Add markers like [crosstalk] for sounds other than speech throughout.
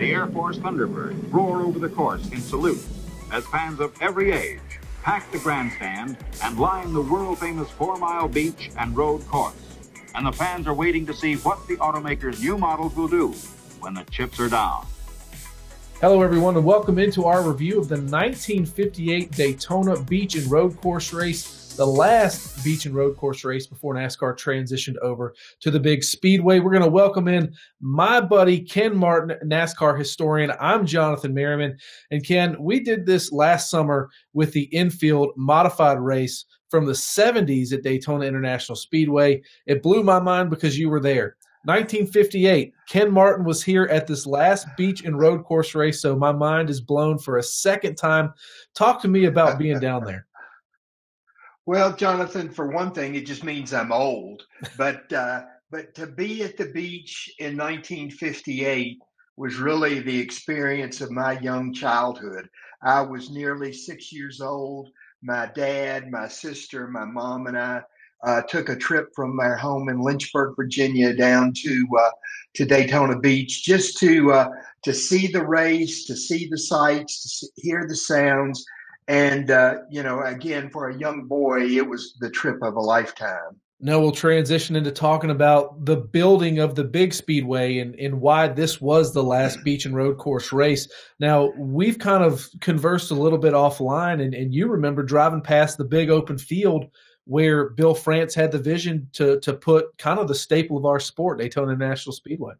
the Air Force Thunderbird roar over the course in salute as fans of every age pack the grandstand and line the world-famous four-mile beach and road course. And the fans are waiting to see what the automaker's new models will do when the chips are down. Hello, everyone, and welcome into our review of the 1958 Daytona Beach and Road Course Race, the last beach and road course race before NASCAR transitioned over to the big speedway. We're going to welcome in my buddy Ken Martin, NASCAR historian. I'm Jonathan Merryman. And Ken, we did this last summer with the infield modified race from the 70s at Daytona International Speedway. It blew my mind because you were there. 1958, Ken Martin was here at this last beach and road course race, so my mind is blown for a second time. Talk to me about being down there. Well, Jonathan, for one thing, it just means I'm old. But [laughs] uh, but to be at the beach in 1958 was really the experience of my young childhood. I was nearly six years old. My dad, my sister, my mom, and I uh, took a trip from our home in Lynchburg, Virginia, down to uh, to Daytona Beach just to uh, to see the race, to see the sights, to see, hear the sounds, and uh, you know, again, for a young boy, it was the trip of a lifetime. Now we'll transition into talking about the building of the big speedway and, and why this was the last [clears throat] beach and road course race. Now we've kind of conversed a little bit offline and, and you remember driving past the big open field where Bill France had the vision to to put kind of the staple of our sport, Daytona National Speedway.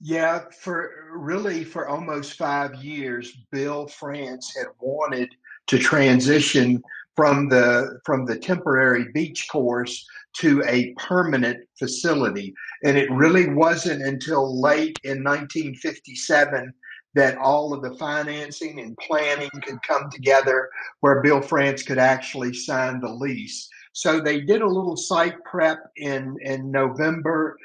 Yeah, for really for almost five years, Bill France had wanted to transition from the from the temporary beach course to a permanent facility, and it really wasn't until late in 1957 that all of the financing and planning could come together where Bill France could actually sign the lease. So they did a little site prep in, in November.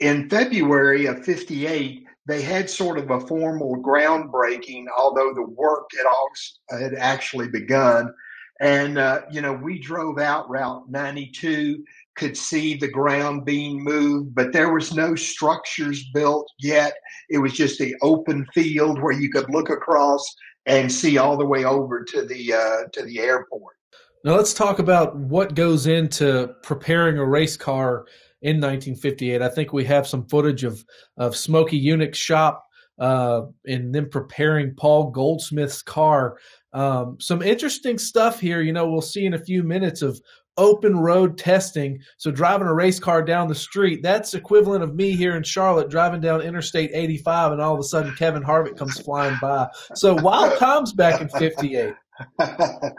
In February of 58, they had sort of a formal groundbreaking, although the work had, had actually begun. And, uh, you know, we drove out Route 92 could see the ground being moved, but there was no structures built yet. It was just the open field where you could look across and see all the way over to the uh, to the airport. Now let's talk about what goes into preparing a race car in 1958. I think we have some footage of of Smokey Yunick's shop uh, and then preparing Paul Goldsmith's car. Um, some interesting stuff here. You know, we'll see in a few minutes of open road testing. So driving a race car down the street, that's equivalent of me here in Charlotte driving down Interstate 85 and all of a sudden Kevin Harvick comes flying by. So wild times back in 58. [laughs]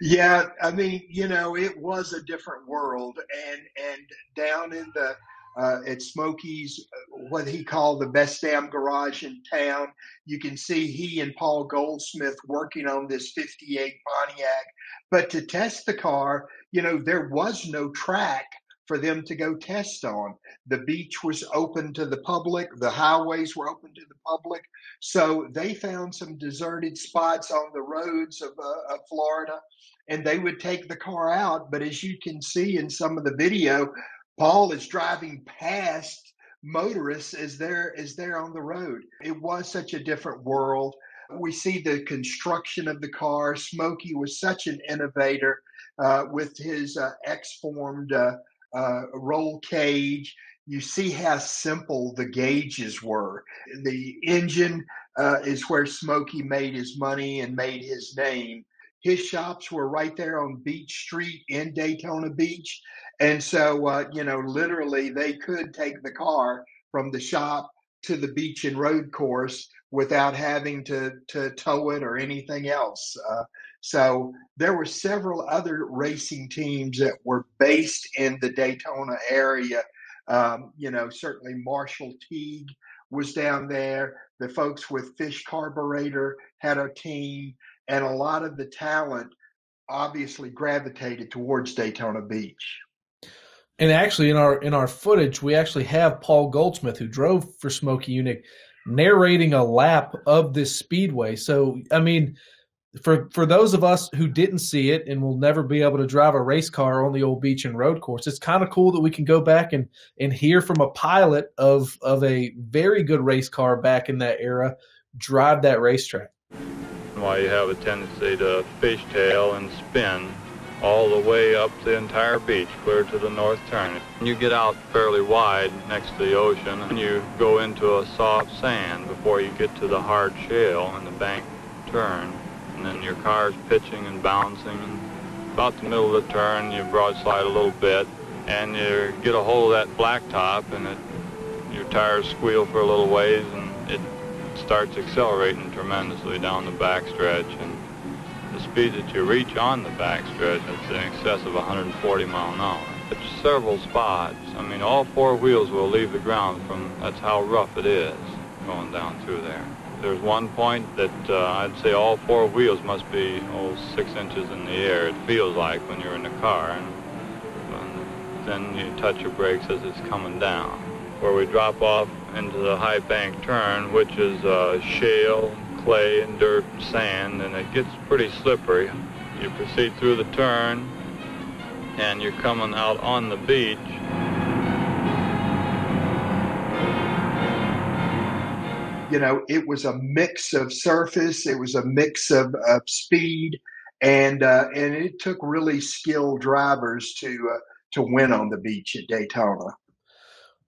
yeah, I mean, you know, it was a different world and and down in the uh, at Smokey's, what he called the best damn garage in town. You can see he and Paul Goldsmith working on this 58 Pontiac. But to test the car, you know, there was no track for them to go test on. The beach was open to the public, the highways were open to the public. So they found some deserted spots on the roads of, uh, of Florida and they would take the car out. But as you can see in some of the video, Paul is driving past motorists as they're as they're on the road. It was such a different world. We see the construction of the car. Smokey was such an innovator uh, with his uh, X-formed uh, uh, roll cage. You see how simple the gauges were. The engine uh, is where Smokey made his money and made his name. His shops were right there on Beach Street in Daytona Beach. And so, uh, you know, literally they could take the car from the shop to the beach and road course without having to, to tow it or anything else. Uh, so there were several other racing teams that were based in the Daytona area. Um, you know, certainly Marshall Teague was down there. The folks with Fish Carburetor had a team, and a lot of the talent obviously gravitated towards Daytona Beach. And actually, in our in our footage, we actually have Paul Goldsmith, who drove for Smokey Yunick, narrating a lap of this speedway. So, I mean, for for those of us who didn't see it and will never be able to drive a race car on the old beach and road course, it's kind of cool that we can go back and and hear from a pilot of of a very good race car back in that era drive that racetrack. Why you have a tendency to fishtail and spin all the way up the entire beach, clear to the north turn. You get out fairly wide next to the ocean, and you go into a soft sand before you get to the hard shale and the bank turn. And then your car's pitching and bouncing. About the middle of the turn, you broadside a little bit, and you get a hold of that blacktop, and it, your tires squeal for a little ways, and it starts accelerating tremendously down the backstretch. And speed that you reach on the backstretch is in excess of 140 mile an hour. At several spots, I mean, all four wheels will leave the ground from, that's how rough it is going down through there. There's one point that uh, I'd say all four wheels must be, oh, six inches in the air, it feels like when you're in the car. And, and then you touch your brakes as it's coming down. Where we drop off into the high bank turn, which is uh, shale, clay and dirt and sand, and it gets pretty slippery. You proceed through the turn, and you're coming out on the beach. You know, it was a mix of surface, it was a mix of, of speed, and uh, and it took really skilled drivers to uh, to win on the beach at Daytona.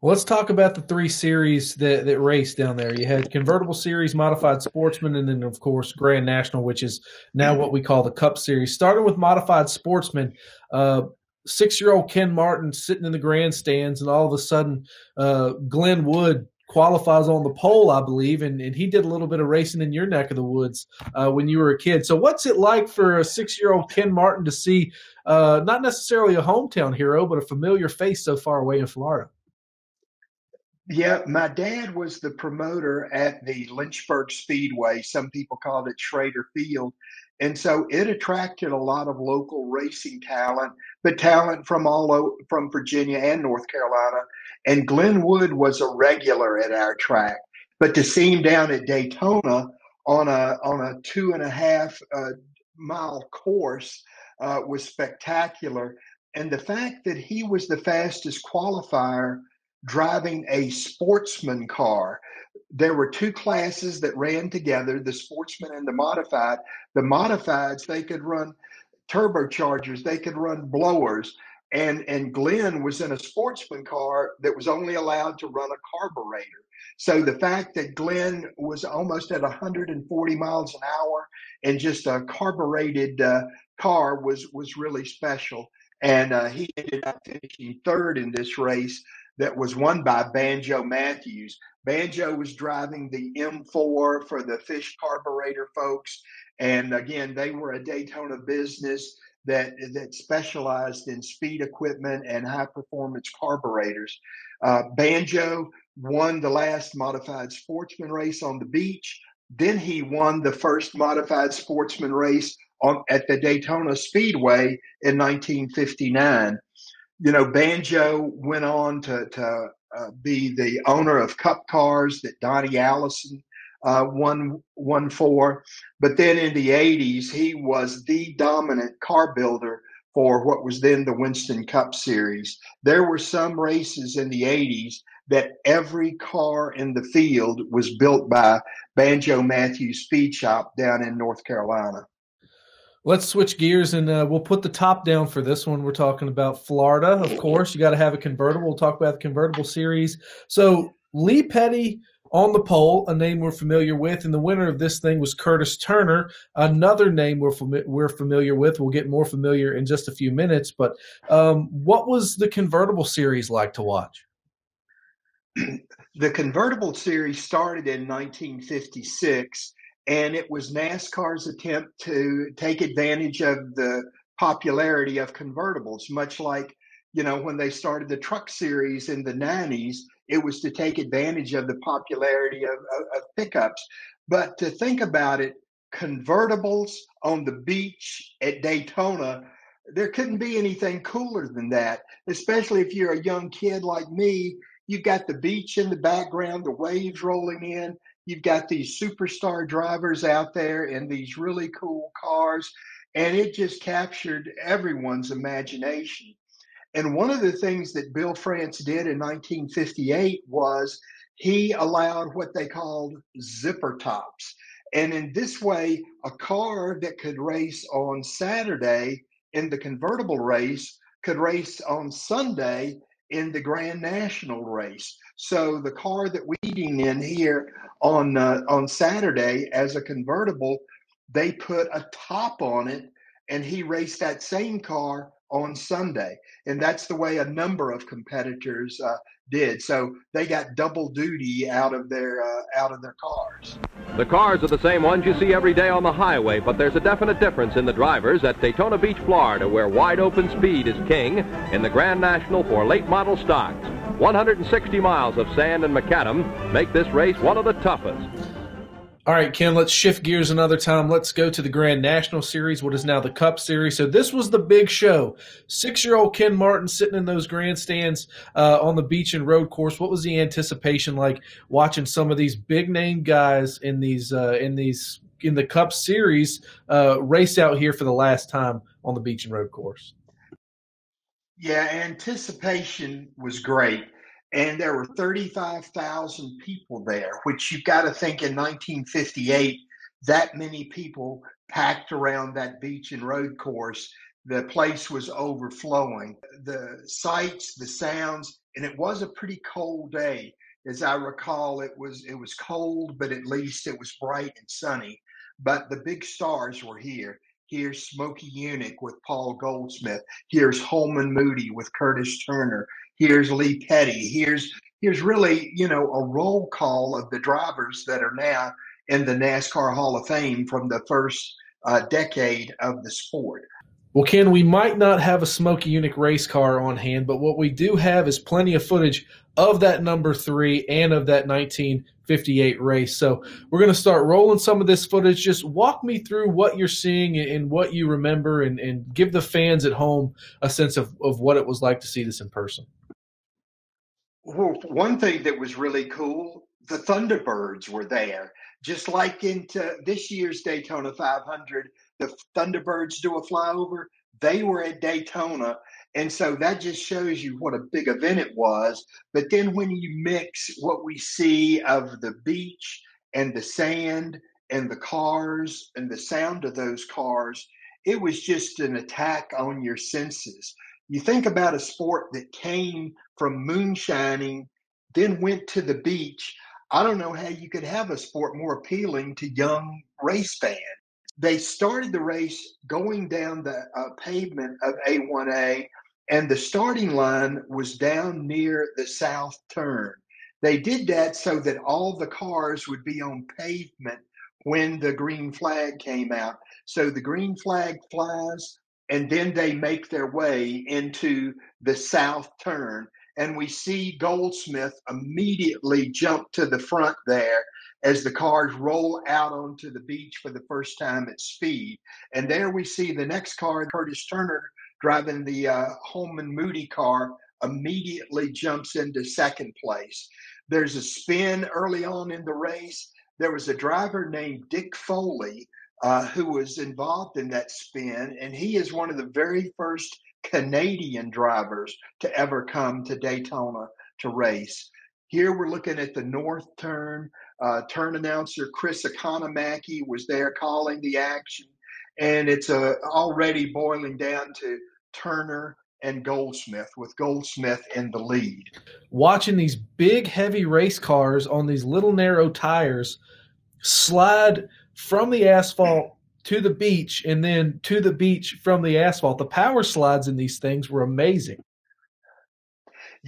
Let's talk about the three series that, that raced down there. You had convertible series, modified sportsman, and then of course Grand National, which is now what we call the Cup Series. Starting with modified sportsman, uh, six-year-old Ken Martin sitting in the grandstands, and all of a sudden, uh, Glenn Wood qualifies on the pole, I believe, and, and he did a little bit of racing in your neck of the woods uh, when you were a kid. So, what's it like for a six-year-old Ken Martin to see uh, not necessarily a hometown hero, but a familiar face so far away in Florida? Yeah, my dad was the promoter at the Lynchburg Speedway. Some people called it Schrader Field. And so it attracted a lot of local racing talent, but talent from all over, from Virginia and North Carolina. And Glenn Wood was a regular at our track. But to see him down at Daytona on a on a two and a half uh, mile course uh, was spectacular. And the fact that he was the fastest qualifier driving a sportsman car. There were two classes that ran together the sportsman and the modified. The modifieds, they could run turbochargers, they could run blowers. And, and Glenn was in a sportsman car that was only allowed to run a carburetor. So the fact that Glenn was almost at 140 miles an hour and just a carbureted uh, car was was really special. And uh, he ended up finishing third in this race that was won by Banjo Matthews. Banjo was driving the M4 for the fish carburetor folks. And again, they were a Daytona business that, that specialized in speed equipment and high performance carburetors. Uh, Banjo won the last modified sportsman race on the beach. Then he won the first modified sportsman race on, at the Daytona Speedway in 1959 you know, Banjo went on to, to uh, be the owner of Cup Cars that Donnie Allison uh, won won for. But then in the 80s, he was the dominant car builder for what was then the Winston Cup Series. There were some races in the 80s that every car in the field was built by Banjo Matthews Speed Shop down in North Carolina. Let's switch gears and uh, we'll put the top down for this one. We're talking about Florida, of course. You got to have a convertible. We'll talk about the convertible series. So Lee Petty on the pole, a name we're familiar with, and the winner of this thing was Curtis Turner, another name we're fami- we're familiar with. We'll get more familiar in just a few minutes. But um, what was the convertible series like to watch? The convertible series started in 1956 and it was NASCAR's attempt to take advantage of the popularity of convertibles, much like you know when they started the truck series in the 90s it was to take advantage of the popularity of, of, of pickups. But to think about it convertibles on the beach at daytona there couldn't be anything cooler than that especially if you're a young kid like me. You've got the beach in the background the waves rolling in You've got these superstar drivers out there in these really cool cars, and it just captured everyone's imagination. And one of the things that Bill France did in 1958 was he allowed what they called zipper tops. And in this way, a car that could race on Saturday in the convertible race could race on Sunday in the Grand National race. So the car that we're eating in here on uh, on Saturday as a convertible, they put a top on it, and he raced that same car on Sunday, and that's the way a number of competitors uh, did. So they got double duty out of their uh, out of their cars. The cars are the same ones you see every day on the highway, but there's a definite difference in the drivers at Daytona Beach, Florida, where wide open speed is king in the Grand National for late model stocks. 160 miles of sand and macadam make this race one of the toughest. All right, Ken, let's shift gears another time. Let's go to the Grand National Series, what is now the Cup Series. So, this was the big show. Six year old Ken Martin sitting in those grandstands uh, on the beach and road course. What was the anticipation like watching some of these big name guys in these, uh, in these, in the Cup Series uh, race out here for the last time on the beach and road course? Yeah, anticipation was great and there were 35,000 people there, which you've got to think in 1958, that many people packed around that beach and road course. The place was overflowing. The sights, the sounds, and it was a pretty cold day. As I recall, it was it was cold, but at least it was bright and sunny. But the big stars were here. Here's Smokey Yunick with Paul Goldsmith. Here's Holman Moody with Curtis Turner. Here's Lee Petty. Here's here's really you know a roll call of the drivers that are now in the NASCAR Hall of Fame from the first uh, decade of the sport. Well, Ken, we might not have a Smokey Yunick race car on hand, but what we do have is plenty of footage of that number three and of that 1958 race. So we're going to start rolling some of this footage. Just walk me through what you're seeing and what you remember and, and give the fans at home a sense of, of what it was like to see this in person. Well, one thing that was really cool, the Thunderbirds were there. Just like into this year's Daytona 500, the Thunderbirds do a flyover. They were at Daytona. And so that just shows you what a big event it was. But then when you mix what we see of the beach and the sand and the cars and the sound of those cars, it was just an attack on your senses. You think about a sport that came from moonshining, then went to the beach. I don't know how you could have a sport more appealing to young race fans. They started the race going down the uh, pavement of A1A, and the starting line was down near the south turn. They did that so that all the cars would be on pavement when the green flag came out. So the green flag flies, and then they make their way into the south turn and we see Goldsmith immediately jump to the front there as the cars roll out onto the beach for the first time at speed. And there we see the next car, Curtis Turner, driving the uh, Holman Moody car, immediately jumps into second place. There's a spin early on in the race. There was a driver named Dick Foley uh, who was involved in that spin, and he is one of the very first Canadian drivers to ever come to Daytona to race. Here we're looking at the north turn. Uh, turn announcer Chris Economaki was there calling the action, and it's uh, already boiling down to Turner and Goldsmith, with Goldsmith in the lead. Watching these big, heavy race cars on these little narrow tires slide from the asphalt to the beach and then to the beach from the asphalt. The power slides in these things were amazing.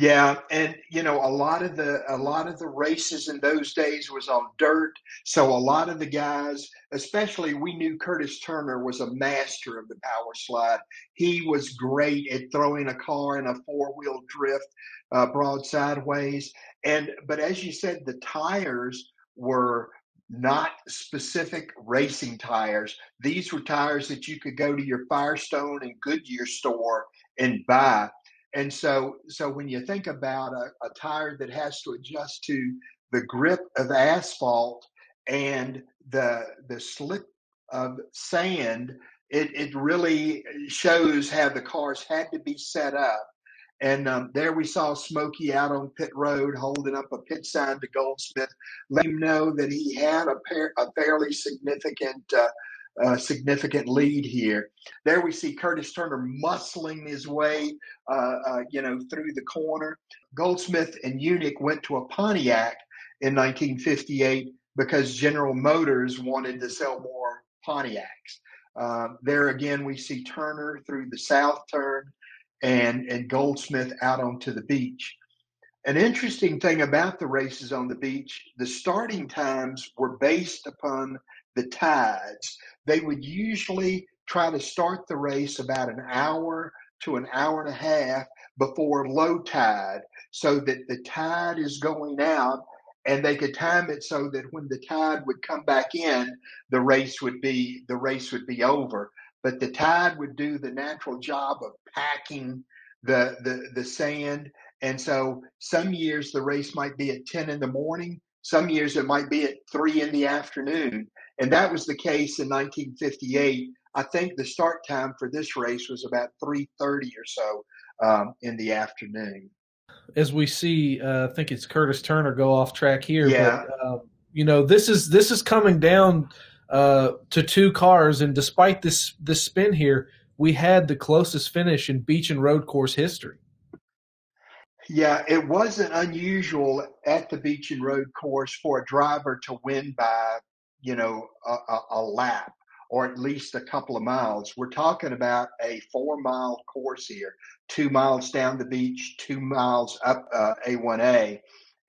Yeah, and you know a lot of the a lot of the races in those days was on dirt, so a lot of the guys, especially we knew Curtis Turner was a master of the power slide. He was great at throwing a car in a four wheel drift, uh, broad sideways. And but as you said, the tires were not specific racing tires. These were tires that you could go to your Firestone and Goodyear store and buy. And so, so when you think about a, a tire that has to adjust to the grip of asphalt and the the slip of sand, it, it really shows how the cars had to be set up. And um, there we saw Smokey out on pit road holding up a pit sign to Goldsmith, letting him know that he had a, pair, a fairly significant uh, uh, significant lead here. There we see Curtis Turner muscling his way, uh, uh, you know, through the corner. Goldsmith and Yunick went to a Pontiac in 1958 because General Motors wanted to sell more Pontiacs. Uh, there again, we see Turner through the south turn and, and Goldsmith out onto the beach. An interesting thing about the races on the beach, the starting times were based upon the tides. They would usually try to start the race about an hour to an hour and a half before low tide so that the tide is going out and they could time it so that when the tide would come back in, the race would be the race would be over. But the tide would do the natural job of packing the the, the sand. And so some years the race might be at 10 in the morning, some years it might be at three in the afternoon. And that was the case in 1958. I think the start time for this race was about 3:30 or so um, in the afternoon as we see, uh, I think it's Curtis Turner go off track here. Yeah. But, uh, you know, this is this is coming down uh, to two cars, and despite this this spin here, we had the closest finish in beach and road course history. Yeah, it wasn't unusual at the beach and road course for a driver to win by, you know, a, a, a lap or at least a couple of miles. We're talking about a four mile course here, two miles down the beach, two miles up uh, A1A.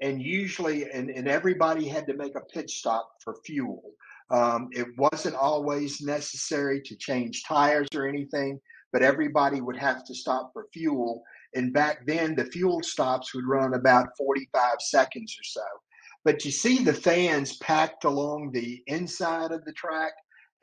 And usually, and, and everybody had to make a pit stop for fuel. Um, it wasn't always necessary to change tires or anything, but everybody would have to stop for fuel. And back then, the fuel stops would run about 45 seconds or so. But you see the fans packed along the inside of the track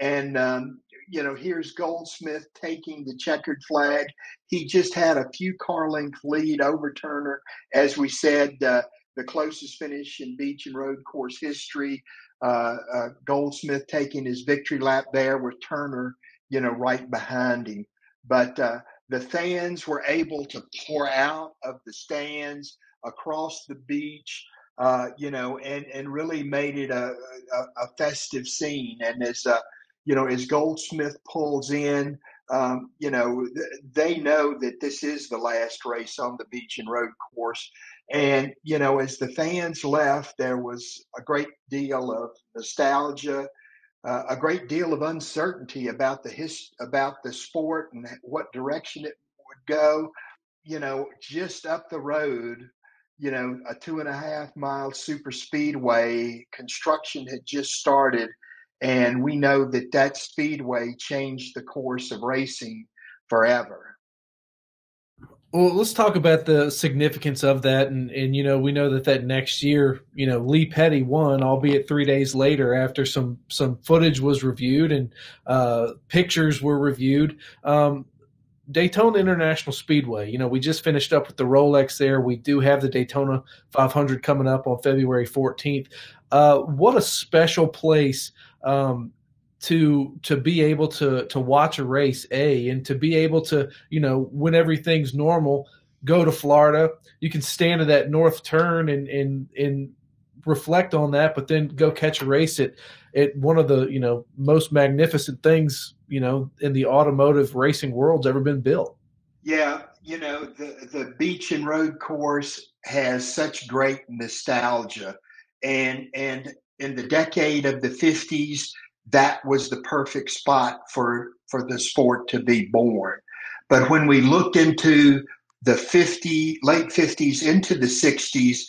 and, um, you know, here's Goldsmith taking the checkered flag. He just had a few car length lead over Turner. As we said, uh, the closest finish in beach and road course history. Uh, uh, Goldsmith taking his victory lap there with Turner, you know, right behind him. But uh, the fans were able to pour out of the stands across the beach. Uh, you know, and, and really made it a, a, a festive scene. And as uh, you know, as Goldsmith pulls in, um, you know, th- they know that this is the last race on the beach and road course. And, you know, as the fans left, there was a great deal of nostalgia, uh, a great deal of uncertainty about the his, about the sport and what direction it would go. You know, just up the road, you know, a two and a half mile super speedway construction had just started and we know that that speedway changed the course of racing forever. Well, let's talk about the significance of that, and and you know we know that that next year, you know Lee Petty won, albeit three days later after some some footage was reviewed and uh, pictures were reviewed. Um, Daytona International Speedway. You know, we just finished up with the Rolex there. We do have the Daytona 500 coming up on February 14th. Uh, what a special place um, to to be able to to watch a race a and to be able to you know when everything's normal go to Florida you can stand at that north turn and and and reflect on that but then go catch a race at at one of the you know most magnificent things you know in the automotive racing world's ever been built yeah you know the the beach and road course has such great nostalgia and and in the decade of the 50s, that was the perfect spot for, for the sport to be born. But when we looked into the 50, late 50s into the 60s,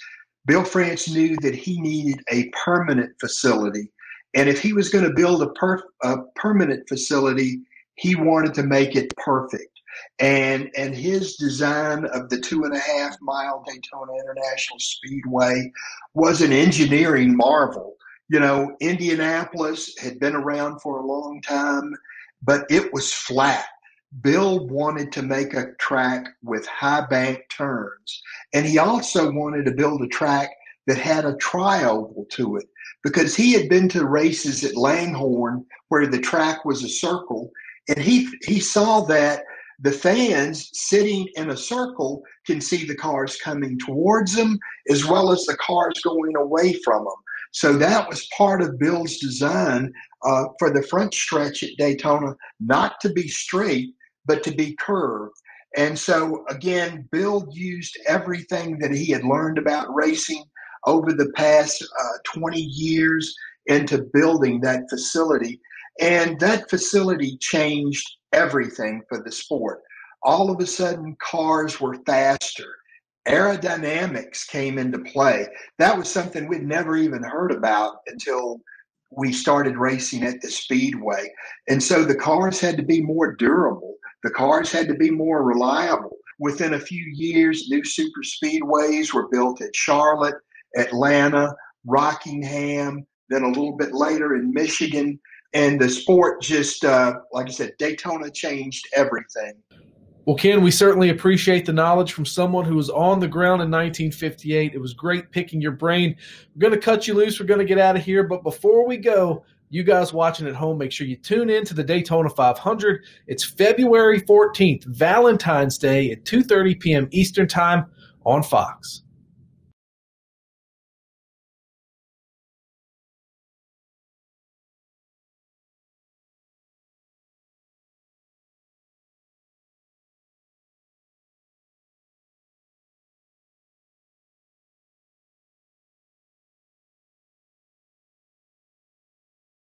Bill France knew that he needed a permanent facility. And if he was going to build a, per, a permanent facility, he wanted to make it perfect. And, and his design of the two and a half mile Daytona International Speedway was an engineering marvel you know, Indianapolis had been around for a long time, but it was flat. Bill wanted to make a track with high bank turns, and he also wanted to build a track that had a trioval to it because he had been to races at Langhorne where the track was a circle and he he saw that the fans sitting in a circle can see the cars coming towards them as well as the cars going away from them. So that was part of Bill's design uh, for the front stretch at Daytona, not to be straight, but to be curved. And so, again, Bill used everything that he had learned about racing over the past uh, 20 years into building that facility. And that facility changed everything for the sport. All of a sudden, cars were faster. Aerodynamics came into play. That was something we'd never even heard about until we started racing at the speedway. And so the cars had to be more durable. The cars had to be more reliable. Within a few years, new super speedways were built at Charlotte, Atlanta, Rockingham, then a little bit later in Michigan. And the sport just, uh, like I said, Daytona changed everything. Well, Ken, we certainly appreciate the knowledge from someone who was on the ground in 1958. It was great picking your brain. We're going to cut you loose. We're going to get out of here. But before we go, you guys watching at home, make sure you tune in to the Daytona 500. It's February 14th, Valentine's Day at 2:30 p.m. Eastern Time on Fox.